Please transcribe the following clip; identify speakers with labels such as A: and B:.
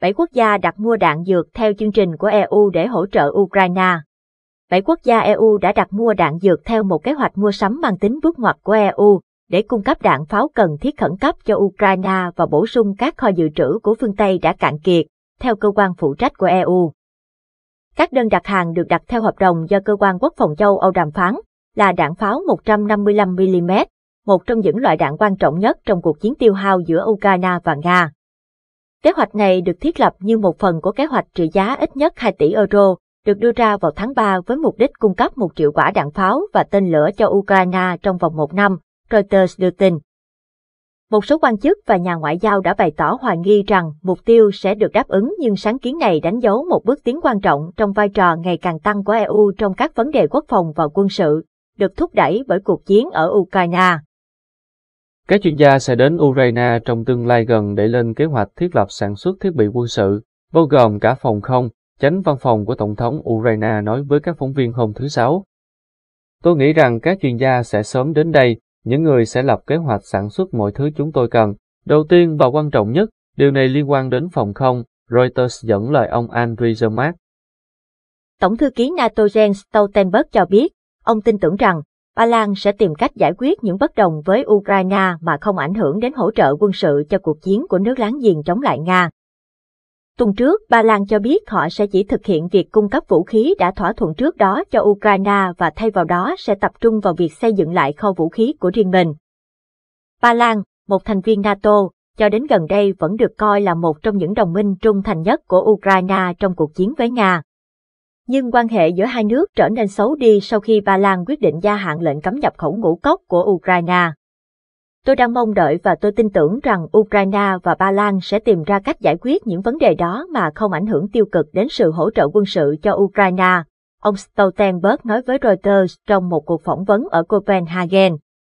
A: 7 quốc gia đặt mua đạn dược theo chương trình của EU để hỗ trợ Ukraine. 7 quốc gia EU đã đặt mua đạn dược theo một kế hoạch mua sắm mang tính bước ngoặt của EU để cung cấp đạn pháo cần thiết khẩn cấp cho Ukraine và bổ sung các kho dự trữ của phương Tây đã cạn kiệt, theo cơ quan phụ trách của EU. Các đơn đặt hàng được đặt theo hợp đồng do cơ quan quốc phòng châu Âu đàm phán, là đạn pháo 155mm, một trong những loại đạn quan trọng nhất trong cuộc chiến tiêu hao giữa Ukraine và Nga. Kế hoạch này được thiết lập như một phần của kế hoạch trị giá ít nhất 2 tỷ euro, được đưa ra vào tháng 3 với mục đích cung cấp một triệu quả đạn pháo và tên lửa cho Ukraine trong vòng một năm, Reuters đưa tin. Một số quan chức và nhà ngoại giao đã bày tỏ hoài nghi rằng mục tiêu sẽ được đáp ứng nhưng sáng kiến này đánh dấu một bước tiến quan trọng trong vai trò ngày càng tăng của EU trong các vấn đề quốc phòng và quân sự, được thúc đẩy bởi cuộc chiến ở Ukraine.
B: Các chuyên gia sẽ đến Ukraine trong tương lai gần để lên kế hoạch thiết lập sản xuất thiết bị quân sự, bao gồm cả phòng không, chánh văn phòng của Tổng thống Ukraine nói với các phóng viên hôm thứ Sáu. Tôi nghĩ rằng các chuyên gia sẽ sớm đến đây, những người sẽ lập kế hoạch sản xuất mọi thứ chúng tôi cần. Đầu tiên và quan trọng nhất, điều này liên quan đến phòng không, Reuters dẫn lời ông Andriy Yermak.
A: Tổng thư ký NATO Jens Stoltenberg cho biết, ông tin tưởng rằng Ba Lan sẽ tìm cách giải quyết những bất đồng với Ukraine mà không ảnh hưởng đến hỗ trợ quân sự cho cuộc chiến của nước láng giềng chống lại Nga. Tuần trước, Ba Lan cho biết họ sẽ chỉ thực hiện việc cung cấp vũ khí đã thỏa thuận trước đó cho Ukraine và thay vào đó sẽ tập trung vào việc xây dựng lại kho vũ khí của riêng mình. Ba Lan, một thành viên NATO, cho đến gần đây vẫn được coi là một trong những đồng minh trung thành nhất của Ukraine trong cuộc chiến với Nga nhưng quan hệ giữa hai nước trở nên xấu đi sau khi Ba Lan quyết định gia hạn lệnh cấm nhập khẩu ngũ cốc của Ukraine. Tôi đang mong đợi và tôi tin tưởng rằng Ukraine và Ba Lan sẽ tìm ra cách giải quyết những vấn đề đó mà không ảnh hưởng tiêu cực đến sự hỗ trợ quân sự cho Ukraine, ông Stoltenberg nói với Reuters trong một cuộc phỏng vấn ở Copenhagen.